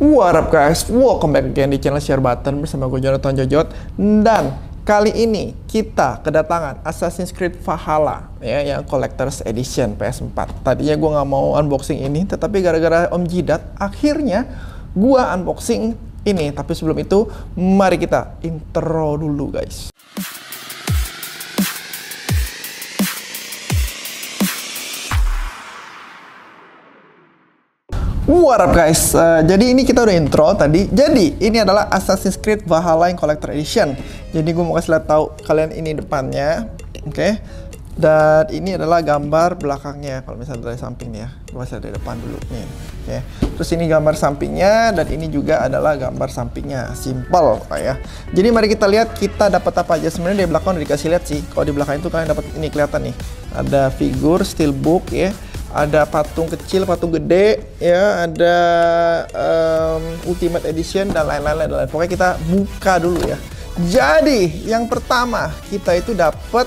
What up guys, welcome back again di channel Share Button bersama gue Jonathan Jojot. Dan kali ini kita kedatangan Assassin's Creed Valhalla ya yang Collector's Edition PS4 Tadinya gue nggak mau unboxing ini, tetapi gara-gara Om Jidat akhirnya gue unboxing ini. Tapi sebelum itu, mari kita intro dulu guys What up guys, uh, jadi ini kita udah intro tadi. Jadi ini adalah Assassin's Creed Valhalla yang Collector Edition. Jadi gue mau kasih lihat tahu kalian ini depannya Oke? Okay? Dan ini adalah gambar belakangnya Kalau misalnya dari samping nih ya. Gue kasih dari depan dulu nih Oke? Okay? Terus ini gambar sampingnya Dan ini juga adalah gambar sampingnya. Simple Pak ya. Jadi mari kita lihat kita dapat apa aja. Sebenarnya di belakang udah dikasih lihat sih. Kalau di belakang itu kalian dapat ini kelihatan nih. Ada figur, steelbook ya ada patung kecil, patung gede, ya, ada um, Ultimate Edition dan lain-lain lain. Pokoknya kita buka dulu ya. Jadi yang pertama kita itu dapat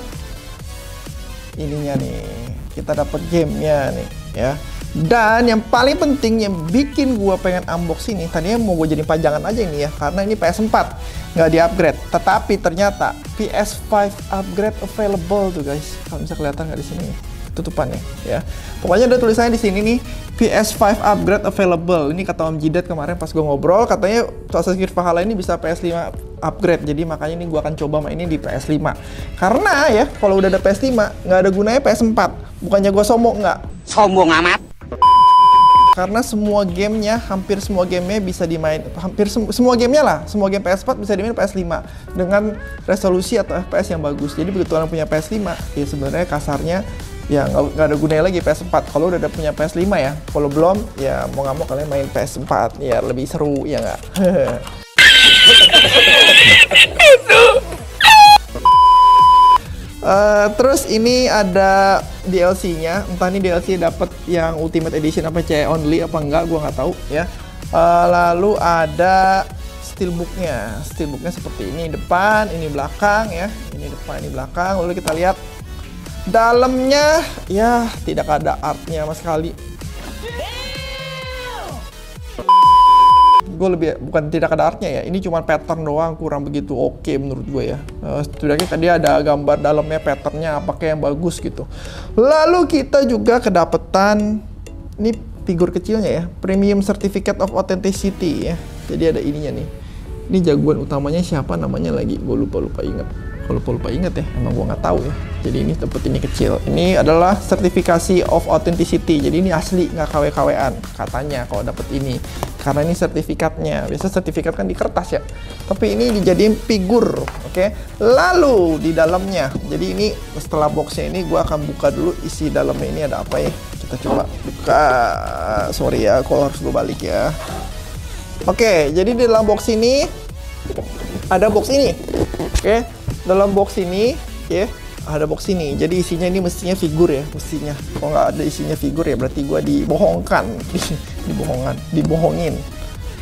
ininya nih, kita dapat gamenya nih, ya. Dan yang paling penting yang bikin gua pengen unbox ini, tadinya mau gue jadi pajangan aja ini ya, karena ini PS4 nggak di upgrade. Tetapi ternyata PS5 upgrade available tuh guys. Kalau bisa kelihatan nggak di sini? Tutupannya ya. Pokoknya ada tulisannya di sini nih PS5 upgrade available. Ini kata Om Jidat kemarin pas gue ngobrol katanya Assassin's Creed Valhalla ini bisa PS5 upgrade. Jadi makanya ini gue akan coba main ini di PS5. Karena ya kalau udah ada PS5 nggak ada gunanya PS4. Bukannya gue sombong nggak. Sombong amat karena semua gamenya hampir semua gamenya bisa dimain hampir sem semua gamenya lah semua game PS4 bisa dimain PS5 dengan resolusi atau FPS yang bagus jadi begitu orang punya PS5 ya sebenarnya kasarnya ya nggak ada gunanya lagi PS4 kalau udah ada punya PS5 ya kalau belum ya mau nggak mau kalian main PS4 ya lebih seru ya nggak? Uh, terus ini ada DLC-nya, entah ini DLC dapat yang Ultimate Edition apa C only apa enggak, gua nggak tahu ya. Uh, lalu ada steelbooknya, steelbooknya seperti ini depan, ini belakang ya, ini depan, ini belakang. Lalu kita lihat dalamnya ya tidak ada artnya sama sekali. Gue lebih bukan tidak ada artnya ya ini cuma pattern doang kurang begitu oke okay menurut gue ya. Uh, setidaknya tadi ada gambar dalamnya patternnya apakah yang bagus gitu. Lalu kita juga kedapetan ini figur kecilnya ya premium certificate of authenticity ya. Jadi ada ininya nih. Ini jagoan utamanya siapa namanya lagi? Gue lupa lupa inget kalau lupa lupa inget ya emang gue nggak tahu ya. Jadi ini tempat ini kecil. Ini adalah sertifikasi of authenticity. Jadi ini asli nggak KW KWan katanya kalau dapet ini. Karena ini sertifikatnya. Biasa sertifikat kan di kertas ya. Tapi ini dijadiin figur oke? Okay? lalu di dalamnya. Jadi ini setelah boxnya ini gue akan buka dulu isi dalamnya ini ada apa ya. Kita coba buka. Sorry ya kalau harus gue balik ya. Oke okay, jadi di dalam box ini ada box ini oke? okay? Dalam box ini ya ada box ini. Jadi isinya ini mestinya figur ya mestinya. Kalau nggak ada isinya figur ya berarti gue dibohongkan. Dibohongan dibohongin.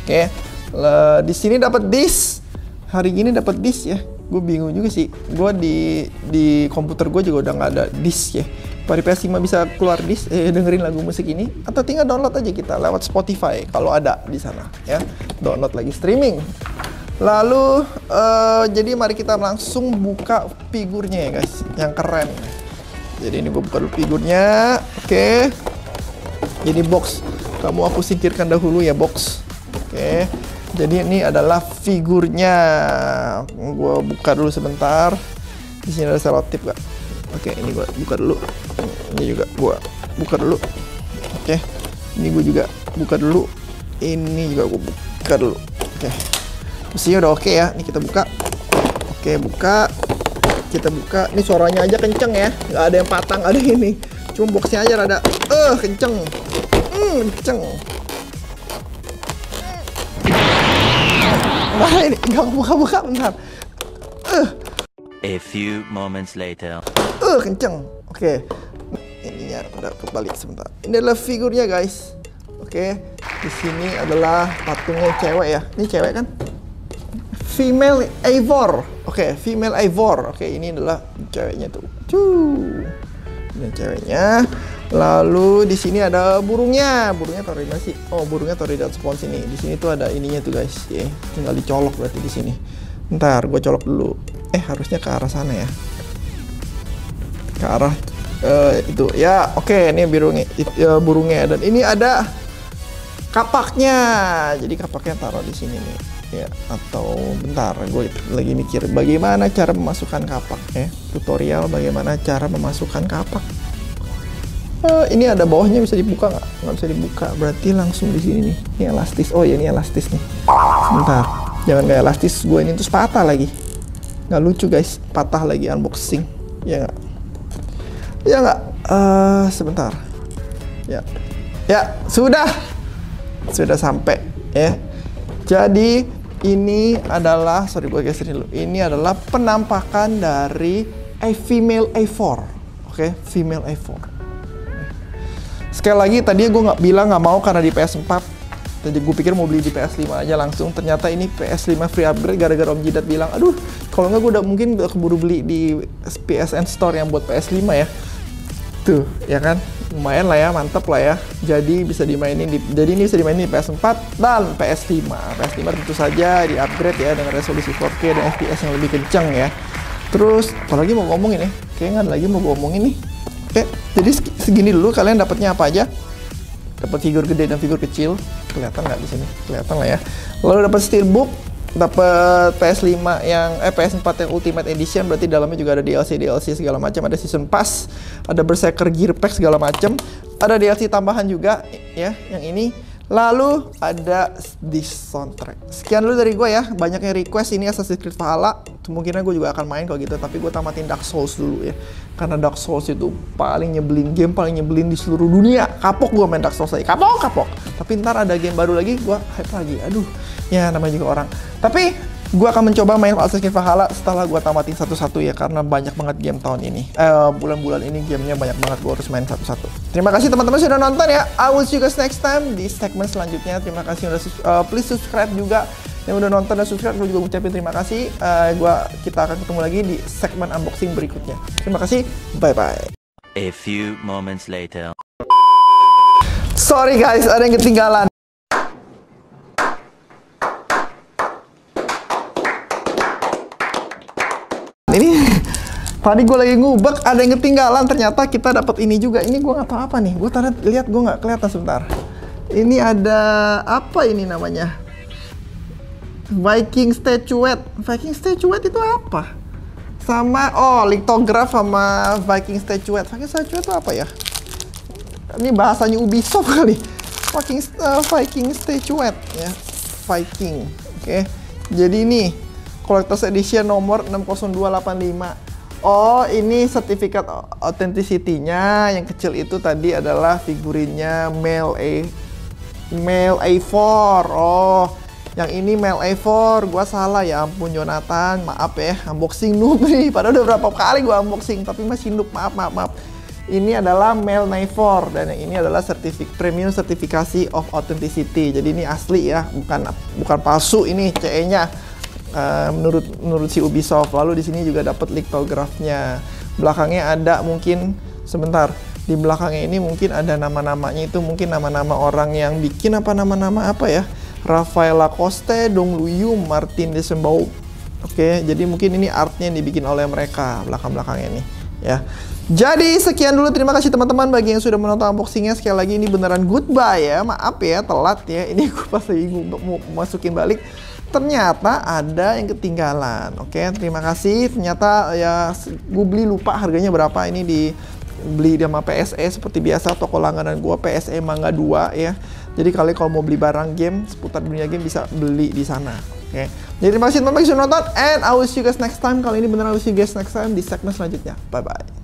Oke okay. di sini dapat disk hari ini dapat disk ya. Gue bingung juga sih. Gue di di komputer gue juga udah nggak ada disk ya. Pada PS5 bisa keluar disk eh, dengerin lagu musik ini. Atau tinggal download aja kita lewat Spotify kalau ada di sana ya. Download lagi streaming Lalu uh, jadi mari kita langsung buka figurnya ya guys, yang keren. Jadi ini gue buka dulu figurnya, oke. Okay. Jadi box, kamu aku singkirkan dahulu ya box, oke. Okay. Jadi ini adalah figurnya. Gue buka dulu sebentar. Di sini ada selotip gak? Oke, okay, ini gue buka dulu. Ini juga gue buka dulu. Oke, okay. ini gue juga buka dulu. Ini juga gue buka dulu. Oke. Okay mesinnya udah oke okay ya. Ini kita buka. Oke buka. Kita buka. Ini suaranya aja kenceng ya. Nggak ada yang patang ada ini. Cuma boxnya aja rada eh uh, kenceng. Hmm kenceng. Nah ini nggak buka-buka bentar. Uh. a few moments later. Eh uh, kenceng. Oke. Okay. ininya udah kebalik sebentar. Ini adalah figurnya guys. Oke. Okay. di sini adalah patungnya cewek ya. Ini cewek kan female Eivor. Oke, okay, female Eivor. Oke, okay, ini adalah ceweknya tuh. Cuh. Ini ceweknya. Lalu di sini ada burungnya. Burungnya mana sih? Oh, burungnya taruh di spons ini. Di sini tuh ada ininya tuh guys. Ya, tinggal dicolok berarti di sini. Ntar gue colok dulu. Eh, harusnya ke arah sana ya. Ke arah eh, itu. Ya, oke, ini burungnya, uh, burungnya dan ini ada kapaknya. Jadi kapaknya taruh di sini nih. Ya, atau bentar, gue lagi mikir bagaimana cara memasukkan kapak ya. Tutorial bagaimana cara memasukkan kapak. Uh, ini ada bawahnya bisa dibuka nggak? Nggak bisa dibuka. Berarti langsung di sini nih. Ini elastis. Oh ya ini elastis nih. Sebentar. Jangan kayak elastis gue ini terus patah lagi. Nggak lucu guys. Patah lagi unboxing. Ya nggak? Ya nggak? Uh, sebentar. Ya. Ya sudah. Sudah sampai ya. Jadi ini adalah sorry gue geser dulu. Ini adalah penampakan dari a female A4. Oke, okay? female A4. Sekali lagi tadi gue nggak bilang nggak mau karena di PS4 jadi gue pikir mau beli di PS5 aja langsung ternyata ini PS5 free upgrade gara-gara Om Jidat bilang aduh kalau nggak gue udah mungkin udah keburu beli di PSN Store yang buat PS5 ya tuh ya kan lumayan lah ya mantep lah ya jadi bisa dimainin di, jadi ini bisa dimainin di PS4 dan PS5 PS5 tentu saja di upgrade ya dengan resolusi 4K dan FPS yang lebih kencang ya terus apalagi mau ngomongin ya kayaknya lagi mau ngomongin nih Oke, jadi segini dulu kalian dapatnya apa aja? Dapat figur gede dan figur kecil. Kelihatan nggak di sini? Kelihatan lah ya. Lalu dapat steelbook, dapat PS5 yang eh PS4 yang Ultimate Edition berarti dalamnya juga ada DLC DLC segala macam, ada season pass, ada berserker gear pack segala macam, ada DLC tambahan juga ya yang ini Lalu ada di soundtrack. Sekian dulu dari gue ya. Banyak yang request ini Assassin's Creed Valhalla. Kemungkinan gue juga akan main kalau gitu. Tapi gue tamatin Dark Souls dulu ya. Karena Dark Souls itu paling nyebelin. Game paling nyebelin di seluruh dunia. Kapok gue main Dark Souls lagi. Kapok, kapok. Tapi ntar ada game baru lagi, gue hype lagi. Aduh, ya namanya juga orang. Tapi gue akan mencoba main Assassin's Creed Valhalla setelah gue tamatin satu-satu ya karena banyak banget game tahun ini. Eh bulan-bulan ini gamenya banyak banget gue harus main satu-satu. Terima kasih teman-teman sudah nonton ya. I will see you guys next time di segmen selanjutnya. Terima kasih udah uh, please subscribe juga. Yang udah nonton dan subscribe gue juga ucapin terima kasih. Uh, gua kita akan ketemu lagi di segmen unboxing berikutnya. Terima kasih. Bye bye A few moments later. Sorry guys, ada yang ketinggalan. Ini tadi gue lagi ngubek, ada yang ketinggalan. Ternyata kita dapat ini juga. Ini gue nggak tahu apa nih. Gue tadi lihat gue nggak kelihatan sebentar. Ini ada apa ini namanya? Viking statuette. Viking statuette itu apa? Sama oh litograf sama Viking statuette. Viking statuette itu apa ya? Ini bahasanya Ubisoft kali. Viking uh, Viking statuette ya. Viking. Oke. Okay. Jadi ini Collector's Edition nomor 60285. Oh, ini sertifikat authenticity-nya. Yang kecil itu tadi adalah figurinnya Male A Male A4. Oh, yang ini Male A4. Gua salah ya ampun Jonathan. Maaf ya, unboxing noob nih. Padahal udah berapa kali gua unboxing tapi masih noob. Maaf, maaf, maaf. Ini adalah Male A4 dan yang ini adalah sertifik premium sertifikasi of authenticity. Jadi ini asli ya, bukan bukan palsu ini CE-nya uh, menurut menurut si Ubisoft. Lalu di sini juga dapat litografnya. Belakangnya ada mungkin sebentar di belakangnya ini mungkin ada nama-namanya itu mungkin nama-nama orang yang bikin apa nama-nama apa ya Rafael Lacoste, Dong Luyu, Martin Desembau. Oke, jadi mungkin ini artnya yang dibikin oleh mereka belakang-belakangnya ini ya. Jadi sekian dulu terima kasih teman-teman bagi yang sudah menonton unboxingnya sekali lagi ini beneran goodbye ya maaf ya telat ya ini gue pas lagi mau masukin balik ternyata ada yang ketinggalan. Oke, terima kasih. Ternyata ya gue beli lupa harganya berapa ini di beli sama PSE seperti biasa toko langganan gue PSE Mangga 2 ya. Jadi kalian kalau mau beli barang game seputar dunia game bisa beli di sana. Oke. Jadi terima kasih teman-teman sudah nonton and I will see you guys next time. Kali ini beneran I will see you guys next time di segmen selanjutnya. Bye bye.